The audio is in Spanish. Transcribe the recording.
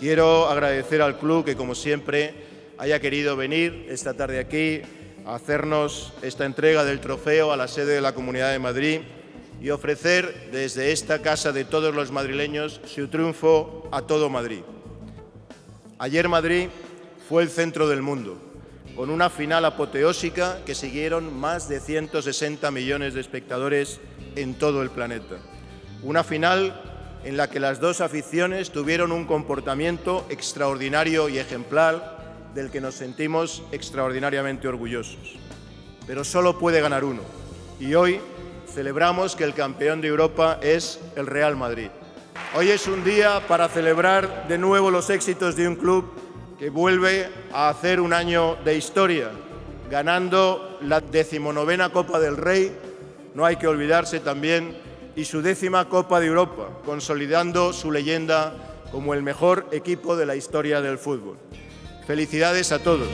Quiero agradecer al club que, como siempre, haya querido venir esta tarde aquí a hacernos esta entrega del trofeo a la sede de la Comunidad de Madrid y ofrecer desde esta casa de todos los madrileños su triunfo a todo Madrid. Ayer Madrid fue el centro del mundo, con una final apoteósica que siguieron más de 160 millones de espectadores en todo el planeta. Una final en la que las dos aficiones tuvieron un comportamiento extraordinario y ejemplar del que nos sentimos extraordinariamente orgullosos. Pero solo puede ganar uno. Y hoy celebramos que el campeón de Europa es el Real Madrid. Hoy es un día para celebrar de nuevo los éxitos de un club que vuelve a hacer un año de historia, ganando la decimonovena Copa del Rey, no hay que olvidarse también, y su décima Copa de Europa, consolidando su leyenda como el mejor equipo de la historia del fútbol. Felicidades a todos.